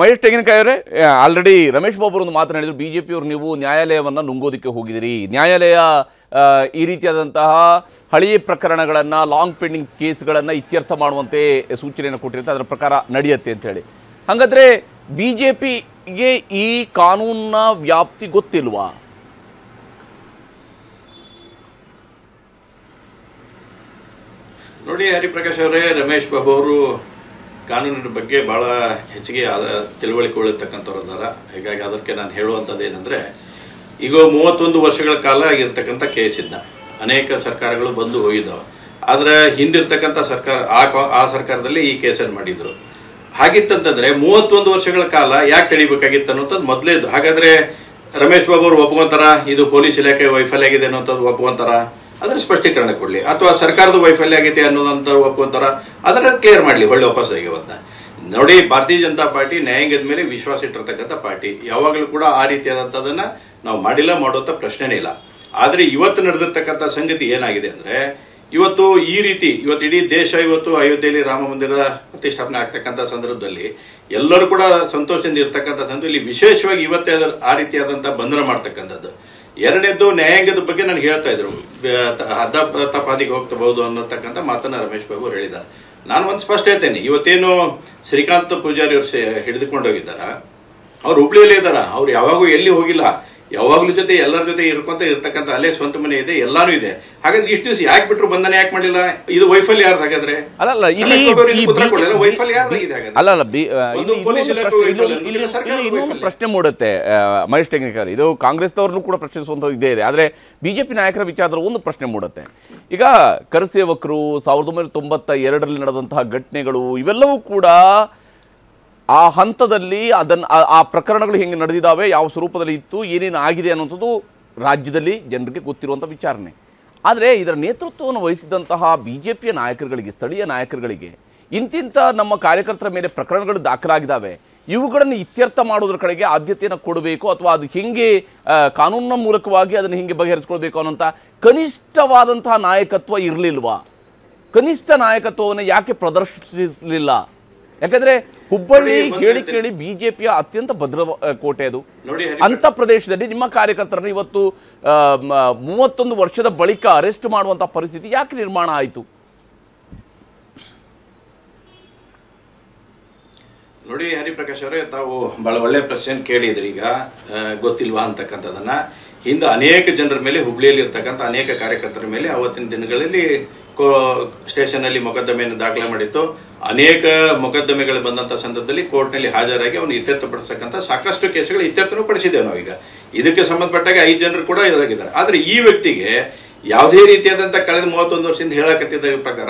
ಮಹೇಶ್ ತೆಂಗಿನಕಾಯಿ ಅವರೇ ಆಲ್ರೆಡಿ ರಮೇಶ್ ಬಾಬು ಒಂದು ಮಾತನಾಡಿದ್ರು ಬಿ ಜೆ ಪಿಯವರು ನೀವು ನ್ಯಾಯಾಲಯವನ್ನು ನುಂಗೋದಕ್ಕೆ ಹೋಗಿದ್ದೀರಿ. ನ್ಯಾಯಾಲಯ ಈ ರೀತಿಯಾದಂತಹ ಹಳೆಯ ಪ್ರಕರಣಗಳನ್ನು ಲಾಂಗ್ ಪೆಂಡಿಂಗ್ ಕೇಸ್ಗಳನ್ನು ಇತ್ಯರ್ಥ ಮಾಡುವಂತೆ ಸೂಚನೆಯನ್ನು ಕೊಟ್ಟಿರುತ್ತೆ. ಅದರ ಪ್ರಕಾರ ನಡೆಯುತ್ತೆ ಅಂತ ಹೇಳಿ. ಹಾಗಾದ್ರೆ ಬಿ ಜೆ ಪಿಗೆ ಈ ಕಾನೂನಿನ ವ್ಯಾಪ್ತಿ ಗೊತ್ತಿಲ್ವಾ? ನೋಡಿ ಹರಿಪ್ರಕಾಶ್ ಅವರೇ, ರಮೇಶ್ ಬಾಬು ಅವರು ಕಾನೂನಿನ ಬಗ್ಗೆ ಬಹಳ ಹೆಚ್ಚಿಗೆ ತಿಳುವಳಿಕೆ ಉಳಿತಕ್ಕಂಥವ್ರು ಅದಾರ. ಹೀಗಾಗಿ ಅದಕ್ಕೆ ನಾನು ಹೇಳುವಂಥದ್ದು ಏನಂದ್ರೆ, ಈಗ ಮೂವತ್ತೊಂದು ವರ್ಷಗಳ ಕಾಲ ಇರ್ತಕ್ಕಂಥ ಕೇಸ್ ಇದ್ದ. ಅನೇಕ ಸರ್ಕಾರಗಳು ಬಂದು ಹೋಗಿದ್ದಾವೆ. ಆದ್ರೆ ಹಿಂದಿರ್ತಕ್ಕಂಥ ಸರ್ಕಾರ, ಆ ಆ ಸರ್ಕಾರದಲ್ಲಿ ಈ ಕೇಸನ್ನು ಮಾಡಿದ್ರು. ಹಾಗಿತ್ತಂತಂದ್ರೆ ಮೂವತ್ತೊಂದು ವರ್ಷಗಳ ಕಾಲ ಯಾಕೆ ತಿಳಿಬೇಕಾಗಿತ್ತು ಅನ್ನೋಂಥದ್ದು ಮೊದಲೇ ಇದು ಹಾಗಾದ್ರೆ ರಮೇಶ್ ಬಾಬು ಅವರು ಒಪ್ಕೊಂತಾರ? ಇದು ಪೊಲೀಸ್ ಇಲಾಖೆ ವೈಫಲ್ಯ ಆಗಿದೆ ಅನ್ನೋಂಥದ್ದು ಒಪ್ಕೊಂತಾರ? ಅದ್ರ ಸ್ಪಷ್ಟೀಕರಣ ಕೊಡಲಿ. ಅಥವಾ ಸರ್ಕಾರದ ವೈಫಲ್ಯ ಆಗೈತೆ ಅನ್ನೋದಂತ ಒಪ್ಕೊಂತಾರ. ಅದನ್ನ ಕ್ಲಿಯರ್ ಮಾಡಲಿ, ಒಳ್ಳೆ ವಾಪಸ್ ಆಗಿವತ್ತ ನೋಡಿ, ಭಾರತೀಯ ಜನತಾ ಪಾರ್ಟಿ ನ್ಯಾಯಾಂಗದ ಮೇಲೆ ವಿಶ್ವಾಸ ಇಟ್ಟಿರ್ತಕ್ಕಂಥ ಪಾರ್ಟಿ. ಯಾವಾಗಲೂ ಕೂಡ ಆ ರೀತಿಯಾದಂಥದನ್ನ ನಾವು ಮಾಡಿಲ್ಲ ಮಾಡುವಂಥ ಪ್ರಶ್ನೆನೇ ಇಲ್ಲ. ಆದರೆ ಇವತ್ತು ನಡೆದಿರ್ತಕ್ಕಂಥ ಸಂಗತಿ ಏನಾಗಿದೆ ಅಂದರೆ, ಇವತ್ತು ಈ ರೀತಿ, ಇವತ್ತು ಇಡೀ ದೇಶ ಇವತ್ತು ಅಯೋಧ್ಯೆಯಲ್ಲಿ ರಾಮ ಮಂದಿರ ಪ್ರತಿಷ್ಠಾಪನೆ ಆಗ್ತಕ್ಕಂಥ ಸಂದರ್ಭದಲ್ಲಿ ಎಲ್ಲರೂ ಕೂಡ ಸಂತೋಷದಿಂದ ಇರ್ತಕ್ಕಂಥ ಸಂದರ್ಭದಲ್ಲಿ ವಿಶೇಷವಾಗಿ ಇವತ್ತೇ ಆ ರೀತಿಯಾದಂಥ ಬಂಧನ ಮಾಡ್ತಕ್ಕಂಥದ್ದು. ಎರಡನೇದ್ದು ನ್ಯಾಯಾಂಗದ ಬಗ್ಗೆ ನಾನು ಹೇಳ್ತಾ ಇದ್ರು. ಹದ್ದ ತಪಾದಿಗೆ ಹೋಗ್ತಬಹುದು ಅನ್ನತಕ್ಕಂಥ ಮಾತನ್ನ ರಮೇಶ್ ಬಾಬು ಹೇಳಿದ ನಾನು ಒಂದು ಸ್ಪಷ್ಟ ಹೇಳ್ತೇನೆ. ಇವತ್ತೇನು ಶ್ರೀಕಾಂತ್ ಪೂಜಾರಿ ಅವರು ಹಿಡಿದುಕೊಂಡೋಗಿದ್ದಾರ ಅವ್ರು ಹುಬ್ಳಿಯಲ್ಲಿ ಇದ್ದಾರ? ಅವ್ರು ಯಾವಾಗೂ ಎಲ್ಲಿ ಹೋಗಿಲ್ಲ? ಯಾವಾಗ್ಲೂ ಜೊತೆ ಎಲ್ಲರ ಜೊತೆ ಇರ್ಕೊಂತ ಇರ್ತಕ್ಕಂಥ ಅಲ್ಲೇ ಸ್ವಂತ ಮನೆ ಇದೆ ಎಲ್ಲಾನು ಇದೆ. ಹಾಗಾದ್ರೆ ಇಷ್ಟು ದಿವಸ ಯಾಕೆ ಬಿಟ್ರು ಬಂಧನ ಯಾಕೆ ಮಾಡಿಲ್ಲ ಇದು ವೈಫಲ್ಯ ಯಾರ್ದು ಹಾಗಾದ್ರೆ? ಅಲ್ಲಲ್ಲ ಇಲ್ಲಿ ವೈಫಲ್ಯ ಯಾರ್ದಾಗಿದೆ? ಅಲ್ಲ ಅಲ್ಲ ಇಲ್ಲಿ ಪೊಲೀಸ್ ಇನ್ನೊಂದು ಪ್ರಶ್ನೆ- ಮೂಡುತ್ತೆ ಮಹೇಶ್ ಟೆಕ್ನಿಕರ್ ಇದು ಕಾಂಗ್ರೆಸ್ನವ್ರನ್ನು ಕೂಡ ಪ್ರಶ್ನಿಸುವಂತ ಇದೇ ಇದೆ. ಆದ್ರೆ ಬಿಜೆಪಿ ನಾಯಕರ ವಿಚಾರದಲ್ಲಿ ಒಂದು ಪ್ರಶ್ನೆ ಮೂಡುತ್ತೆ. ಈಗ ಕರಸೇವಕರು ಸಾವಿರದ ಒಂಬೈನೂರ ತೊಂಬತ್ತ ಎರಡರಲ್ಲಿ ನಡೆದಂತಹ ಘಟನೆಗಳು ಇವೆಲ್ಲವೂ ಕೂಡ ಆ ಹಂತದಲ್ಲಿ ಅದನ್ನು ಆ- ಪ್ರಕರಣಗಳು ಹೆಂಗೆ ನಡೆದಿದ್ದಾವೆ, ಯಾವ ಸ್ವರೂಪದಲ್ಲಿ ಇತ್ತು, ಏನೇನು ಆಗಿದೆ ಅನ್ನೋಂಥದ್ದು ರಾಜ್ಯದಲ್ಲಿ ಜನರಿಗೆ ಗೊತ್ತಿರುವಂಥ ವಿಚಾರಣೆ. ಆದರೆ ಇದರ ನೇತೃತ್ವವನ್ನು ವಹಿಸಿದಂತಹ ಬಿ ಜೆ ಪಿಯ ನಾಯಕರುಗಳಿಗೆ, ಸ್ಥಳೀಯ ನಾಯಕರುಗಳಿಗೆ ಇಂತಿಂಥ ನಮ್ಮ ಕಾರ್ಯಕರ್ತರ ಮೇಲೆ ಪ್ರಕರಣಗಳು ದಾಖಲಾಗಿದ್ದಾವೆ. ಇವುಗಳನ್ನು ಇತ್ಯರ್ಥ ಮಾಡೋದ್ರ ಕಡೆಗೆ ಆದ್ಯತೆಯನ್ನು ಕೊಡಬೇಕು ಅಥವಾ ಅದು ಹೇಗೆ ಕಾನೂನಿನ ಮೂಲಕವಾಗಿ ಅದನ್ನು ಹೇಗೆ ಬಗೆಹರಿಸ್ಕೊಳ್ಬೇಕು ಅನ್ನೋಂಥ ಕನಿಷ್ಠವಾದಂತಹ ನಾಯಕತ್ವ ಇರಲಿಲ್ವಾ? ಕನಿಷ್ಠ ನಾಯಕತ್ವವನ್ನು ಯಾಕೆ ಪ್ರದರ್ಶಿಸಲಿಲ್ಲ? ಯಾಕಂದ್ರೆ ಹುಬ್ಬಳ್ಳಿ ಹೇಳಿ ಕೇಳಿ ಬಿಜೆಪಿಯ ಅತ್ಯಂತ ಭದ್ರ ಕೋಟೆ ಅದು. ನೋಡಿ ಅಂತ ಪ್ರದೇಶದಲ್ಲಿ ನಿಮ್ಮ ಕಾರ್ಯಕರ್ತರನ್ನು ಇವತ್ತು ಮೂವತ್ತೊಂದು ವರ್ಷದ ಬಳಿಕ ಅರೆಸ್ಟ್ ಮಾಡುವಂತ ಪರಿಸ್ಥಿತಿ ಯಾಕೆ ನಿರ್ಮಾಣ ಆಯಿತು? ನೋಡಿ ಹರಿಪ್ರಕಾಶ್ ಅವರೇ ತಾವು ಬಹಳ ಒಳ್ಳೆ ಪ್ರಶ್ನೆ ಕೇಳಿದ್ರಿ ಈಗ ಗೊತ್ತಿಲ್ವಾ ಅಂತಕ್ಕಂಥದ್ದನ್ನ. ಹಿಂದೆ ಅನೇಕ ಜನರ ಮೇಲೆ ಹುಬ್ಳಿಯಲ್ಲಿ ಇರ್ತಕ್ಕಂಥ ಅನೇಕ ಕಾರ್ಯಕರ್ತರ ಮೇಲೆ ಅವತ್ತಿನ ದಿನಗಳಲ್ಲಿ ಸ್ಟೇಷನ್ ಅಲ್ಲಿ ಮೊಕದ್ದಮೆಯನ್ನು ದಾಖಲೆ ಮಾಡಿತ್ತು. ಅನೇಕ ಮೊಕದ್ದಮೆಗಳು ಬಂದಂತ ಸಂದರ್ಭದಲ್ಲಿ ಕೋರ್ಟ್ನಲ್ಲಿ ಹಾಜರಾಗಿ ಅವನು ಇತ್ಯರ್ಥಪಡಿಸತಕ್ಕಂಥ ಸಾಕಷ್ಟು ಕೇಸುಗಳು ಇತ್ಯರ್ಥನೂ ಪಡಿಸಿದ್ದೇವೆ ನಾವೀಗ. ಇದಕ್ಕೆ ಸಂಬಂಧಪಟ್ಟಾಗ ಐದು ಜನರು ಕೂಡ ಇದಾಗಿದ್ದಾರೆ ಆದರೆ ಈ ವ್ಯಕ್ತಿಗೆ ಯಾವುದೇ ರೀತಿಯಾದಂಥ ಕಳೆದ ಮೂವತ್ತೊಂದು ವರ್ಷದಿಂದ ಹೇಳಕತ್ತಿದ್ದ ಪ್ರಕಾರ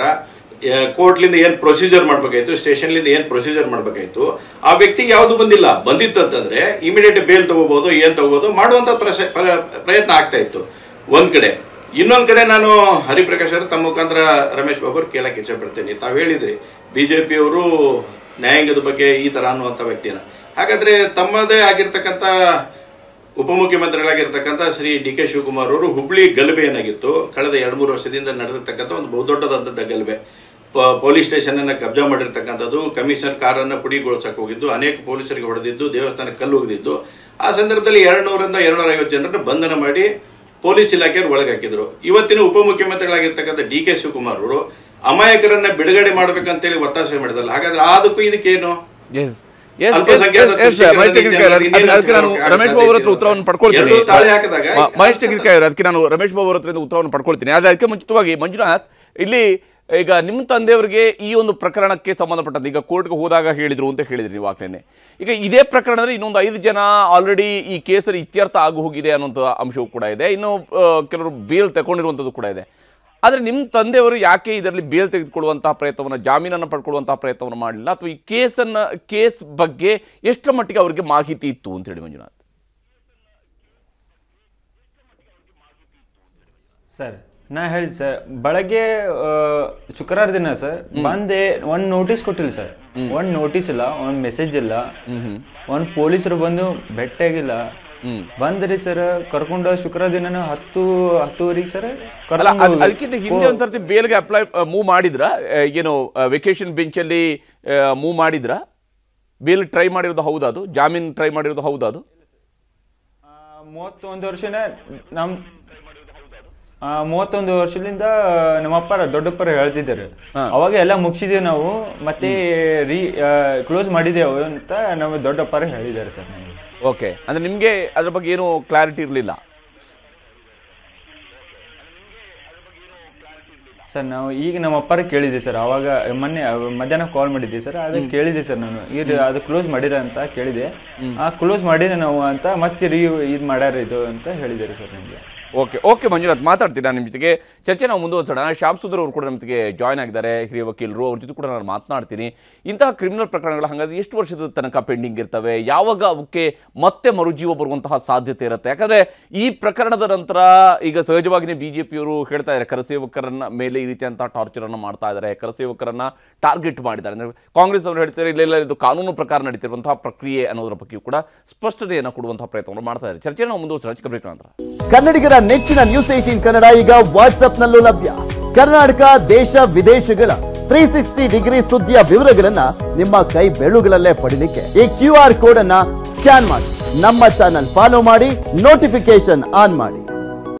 ಕೋರ್ಟ್ಲಿಂದ ಏನು ಪ್ರೊಸೀಜರ್ ಮಾಡ್ಬೇಕಾಯ್ತು, ಸ್ಟೇಷನ್ಲಿಂದ ಏನು ಪ್ರೊಸೀಜರ್ ಮಾಡ್ಬೇಕಾಯ್ತು, ಆ ವ್ಯಕ್ತಿಗೆ ಯಾವುದು ಬಂದಿಲ್ಲ. ಬಂದಿತ್ತಂತಂದ್ರೆ ಇಮಿಡಿಯೇಟ್ ಬೇಲ್ ತಗೋಬಹುದು ಏನ್ ಪ್ರಸ- ಪ್ರ- ಪ್ರಯತ್ನ ಆಗ್ತಾ ಇತ್ತು. ಒಂದ್ ಕಡೆ. ಇನ್ನೊಂದು ಕಡೆ ನಾನು ಹರಿಪ್ರಕಾಶ್ ಅವರು ತಮ್ಮ ಮುಖಾಂತರ ರಮೇಶ್ ಬಾಬು ಕೇಳಕ್ಕೆ ಇಚ್ಛೆ ಪಡ್ತೇನೆ. ತಾವು ಹೇಳಿದ್ರಿ ಬಿಜೆಪಿಯವರು ನ್ಯಾಯಾಂಗದ ಬಗ್ಗೆ ಈ ಥರ ಅನ್ನುವಂಥ ವ್ಯಕ್ತಿನ ಹಾಗಾದರೆ ತಮ್ಮದೇ ಆಗಿರ್ತಕ್ಕಂಥ ಉಪಮುಖ್ಯಮಂತ್ರಿಗಳಾಗಿರ್ತಕ್ಕಂಥ ಶ್ರೀ ಡಿ ಕೆ ಶಿವಕುಮಾರ್ ಅವರು ಹುಬ್ಳಿ ಗಲಭೆ ಏನಾಗಿತ್ತು? ಕಳೆದ ಎರಡು ಮೂರು ವರ್ಷದಿಂದ ನಡೆದಿರ್ತಕ್ಕಂಥ ಒಂದು ಬಹುದೊಡ್ಡದಾದಂಥ ಗಲಭೆ. ಪೊಲೀಸ್ ಸ್ಟೇಷನ್ ಅನ್ನ ಕಬ್ಜಾ ಮಾಡಿರ್ತಕ್ಕಂಥದ್ದು, ಕಮಿಷನರ್ ಕಾರನ್ನು ಪುಡಿಗೊಳಿಸಕ್ಕೆ ಹೋಗಿದ್ದು, ಅನೇಕ ಪೊಲೀಸರಿಗೆ ಹೊಡೆದಿದ್ದು, ದೇವಸ್ಥಾನಕ್ಕೆ ಕಲ್ಲು ಹೋಗಿದ್ದು ಆ ಸಂದರ್ಭದಲ್ಲಿ ಎರಡು ನೂರಿಂದ ಎರಡ್ನೂರ ಐವತ್ತು ಜನರನ್ನು ಬಂಧನ ಮಾಡಿ ಪೊಲೀಸ್ ಇಲಾಖೆಯವರು ಒಳಗಾಕಿದ್ರು. ಇವತ್ತಿನ ಉಪಮುಖ್ಯಮಂತ್ರಿಗಳಾಗಿರ್ತಕ್ಕಂಥ ಡಿ ಕೆ ಶಿವಕುಮಾರ್ ಅವರು ಅಮಾಯಕರನ್ನ ಬಿಡುಗಡೆ ಮಾಡ್ಬೇಕಂತೇಳಿ ಒತ್ತಾಸೆ ಮಾಡಿದಲ್ಲ. ಹಾಗಾದ್ರೆ ಅದಕ್ಕೂ ಇದಕ್ಕೇನು? ರಮೇಶ್ ಬಾಬು ಹತ್ರ ಉತ್ತರವನ್ನು ಪಡ್ಕೊಳ್ತೀನಿ. ಮಹೇಶ್ ತೆಂಗಿನಕಾಯಿ ಅದಕ್ಕೆ ನಾನು ರಮೇಶ್ ಬಾಬು ಹತ್ರ ಉತ್ತರವನ್ನು ಪಡ್ಕೊಳ್ತೀನಿ. ಆದರೆ ಅದಕ್ಕೆ ಮುಂಚಿತವಾಗಿ ಮಂಜುನಾಥ್ ಇಲ್ಲಿ ಈಗ ನಿಮ್ಮ ತಂದೆಯವರಿಗೆ ಈ ಒಂದು ಪ್ರಕರಣಕ್ಕೆ ಸಂಬಂಧಪಟ್ಟಂತೆ ಈಗ ಕೋರ್ಟ್ಗೆ ಹೋದಾಗ ಹೇಳಿದ್ರು ಅಂತ ಹೇಳಿದ್ರಿ ನೀವು ಆಗ್ಲೇನೆ ಈಗ ಇದೇ ಪ್ರಕರಣದಲ್ಲಿ ಇನ್ನೊಂದು ಐದು ಜನ ಆಲ್ರೆಡಿ ಈ ಕೇಸಲ್ಲಿ ಇತ್ಯರ್ಥ ಆಗು ಹೋಗಿದೆ ಅನ್ನೋಂಥ ಅಂಶವೂ ಕೂಡ ಇದೆ. ಇನ್ನು ಕೆಲವರು ಬೇಲ್ ತಗೊಂಡಿರುವಂಥದ್ದು ಕೂಡ ಇದೆ. ಆದರೆ ನಿಮ್ಮ ತಂದೆಯವರು ಯಾಕೆ ಇದರಲ್ಲಿ ಬೇಲ್ ತೆಗೆದುಕೊಳ್ಳುವಂತಹ ಪ್ರಯತ್ನವನ್ನು ಜಾಮೀನನ್ನು ಪಡ್ಕೊಳ್ಳುವಂತಹ ಪ್ರಯತ್ನವನ್ನು ಮಾಡಲಿಲ್ಲ? ಅಥವಾ ಈ ಕೇಸನ್ನು ಕೇಸ್ ಬಗ್ಗೆ ಎಷ್ಟರ ಮಟ್ಟಿಗೆ ಅವರಿಗೆ ಮಾಹಿತಿ ಇತ್ತು ಅಂತ ಹೇಳಿ ಮಂಜುನಾಥ್? ಸರ್ ನಾ ಹೇಳಿದ್ ಸರ್ ಬೆಳಗ್ಗೆ ಶುಕ್ರವಾರ ದಿನ ಸರ್ ಬಂದೆ ಒಂದ್ ನೋಟಿಸ್ ಕೊಟ್ಟಿಲ್ಲ ಸರ್. ಒಂದ್ ನೋಟಿಸ್ ಇಲ್ಲ ಒಂದ್ ಮೆಸೇಜ್ ಇಲ್ಲ. ಒಂದ್ ಪೊಲೀಸರು ಬಂದು ಭೇಟಿಯಾಗಿಲ್ಲ ಬಂದ್ರಿ ಸರ್ ಕರ್ಕೊಂಡ ಶುಕ್ರ ದಿನ ಹತ್ತು ಹತ್ತುವರೆಗೆ ಸರ್ ಅಲ್ಲ ಅದಕ್ಕಿಂತ ಹಿಂದೆ ಒಂದ್ಸರ್ತಿ ಬೇಲ್ಗೆ ಅಪ್ಲೈ ಮೂವ್ ಮಾಡಿದ್ರ? ಏನು ವೆಕೇಶನ್ ಬೆಂಚಲ್ಲಿ ಮೂವ್ ಮಾಡಿದ್ರ? ಬೇಲ್ ಟ್ರೈ ಮಾಡಿರೋದು ಹೌದಾ ಅದು? ಜಾಮೀನ್ ಟ್ರೈ ಮಾಡಿರೋದು ಹೌದಾ ಅದು? ಮೂವತ್ತೊಂದು ವರ್ಷನೇ ನಮ್ ಮೂವತ್ತೊಂದು ವರ್ಷದಿಂದ ನಮ್ಮಪ್ಪರ ದೊಡ್ಡಪ್ಪರ ಹೇಳ್ತಿದ್ದಾರೆ. ಅವಾಗ ಎಲ್ಲ ಮುಗಿಸಿದೇವೆ ನಾವು ಮತ್ತೆ ರೀ ಕ್ಲೋಸ್ ಮಾಡಿದೆವು ಅಂತ ನಮ್ಮ ದೊಡ್ಡಪ್ಪರ ಹೇಳಿದ್ದಾರೆ ಸರ್ ನನಗೆ ಓಕೆ. ಅಂದರೆ ನಿಮಗೆ ಅದ್ರ ಬಗ್ಗೆ ಏನೂ ಕ್ಲಾರಿಟಿ ಇರಲಿಲ್ಲ? ಸರ್ ನಾವು ಈಗ ನಮ್ಮ ಅಪ್ಪರ ಕೇಳಿದ್ವಿ ಸರ್. ಅವಾಗ ಮೊನ್ನೆ ಮಧ್ಯಾಹ್ನ ಕಾಲ್ ಮಾಡಿದ್ವಿ ಸರ್. ಅದಕ್ಕೆ ಕೇಳಿದೆ ಸರ್ ನಾನು. ಇದು ಅದು ಕ್ಲೋಸ್ ಮಾಡಿರ ಅಂತ ಕೇಳಿದೆ. ಆ ಕ್ಲೋಸ್ ಮಾಡಿರ ನಾವು ಅಂತ ಮತ್ತೆ ರೀ ಇದು ಮಾಡ್ಯಾರ ಇದು ಅಂತ ಹೇಳಿದ್ದಾರೆ ಸರ್ ನಮಗೆ. ಓಕೆ ಓಕೆ ಮಂಜುನಾಥ್ ಮಾತಾಡ್ತೀನಿ ನಾನು ನಿಮ್ಮ ಜೊತೆಗೆ? ಚರ್ಚೆ ನಾವು ಮುಂದುವರಿಸೋಣ. ಶ್ಯಾಮ್ ಸುಂದರ್ ಅವರು ಕೂಡ ನಮ್ಮ ಜೊತೆಗೆ ಜಾಯ್ನ್ ಆಗಿದ್ದಾರೆ. ಹಿರಿಯ ವಕೀಲರು, ಅವ್ರ ಜೊತೆ ಕೂಡ ನಾನು ಮಾತನಾಡ್ತೀನಿ. ಇಂತಹ ಕ್ರಿಮಿನಲ್ ಪ್ರಕರಣಗಳು ಹಾಗಾದ್ರೆ ಎಷ್ಟು ವರ್ಷದ ತನಕ ಪೆಂಡಿಂಗ್ ಇರ್ತವೆ? ಯಾವಾಗ ಅವಕ್ಕೆ ಮತ್ತೆ ಮರುಜೀವ ಬರುವಂತಹ ಸಾಧ್ಯತೆ ಇರುತ್ತೆ? ಯಾಕಂದ್ರೆ ಈ ಪ್ರಕರಣದ ನಂತರ ಈಗ ಸಹಜವಾಗಿಯೇ ಬಿಜೆಪಿಯವರು ಹೇಳ್ತಾ ಇದ್ದಾರೆ, ಕರಸೇವಕರನ್ನ ಮೇಲೆ ಈ ರೀತಿಯಂತಹ ಟಾರ್ಚರನ್ನು ಮಾಡ್ತಾ ಇದ್ದಾರೆ. ಕರಸೇವಕರನ್ನ ಟಾರ್ಗೆಟ್ ಮಾಡಿದ್ದಾರೆ. ಅಂದರೆ ಕಾಂಗ್ರೆಸ್ ಅವರು ಹೇಳ್ತಾರೆ ಇಲ್ಲ, ಇದು ಕಾನೂನು ಪ್ರಕಾರ ನಡೀತಿರುವಂತಹ ಪ್ರಕ್ರಿಯೆ ಅನ್ನೋದರ ಬಗ್ಗೆಯೂ ಕೂಡ ಸ್ಪಷ್ಟತೆಯನ್ನು ಕೊಡುವಂತಹ ಪ್ರಯತ್ನವನ್ನು ಮಾಡ್ತಾ ಇದ್ದಾರೆ. ಚರ್ಚೆ ನಾವು ಬ್ರೇಕ್ ನಂತರ. ಕನ್ನಡಿಗರ ನೆಚ್ಚಿನ ನ್ಯೂಸ್ ಏಟೀನ್ ಕನ್ನಡ ಈಗ ವಾಟ್ಸ್ಆಪ್ನಲ್ಲೂ ಲಭ್ಯ. ಕರ್ನಾಟಕ, ದೇಶ, ವಿದೇಶಗಳ ತ್ರೀ ಸಿಕ್ಸ್ಟಿ ಡಿಗ್ರಿ ಸುದ್ದಿಯ ವಿವರಗಳನ್ನ ನಿಮ್ಮ ಕೈ ಬೆಳುಗಳಲ್ಲೇ ಪಡಿಲಿಕ್ಕೆ ಈ ಕ್ಯೂ ಆರ್ ಕೋಡ್ ಅನ್ನ ಸ್ಕ್ಯಾನ್ ಮಾಡಿ. ನಮ್ಮ ಚಾನಲ್ ಫಾಲೋ ಮಾಡಿ ನೋಟಿಫಿಕೇಶನ್ ಆನ್ ಮಾಡಿ.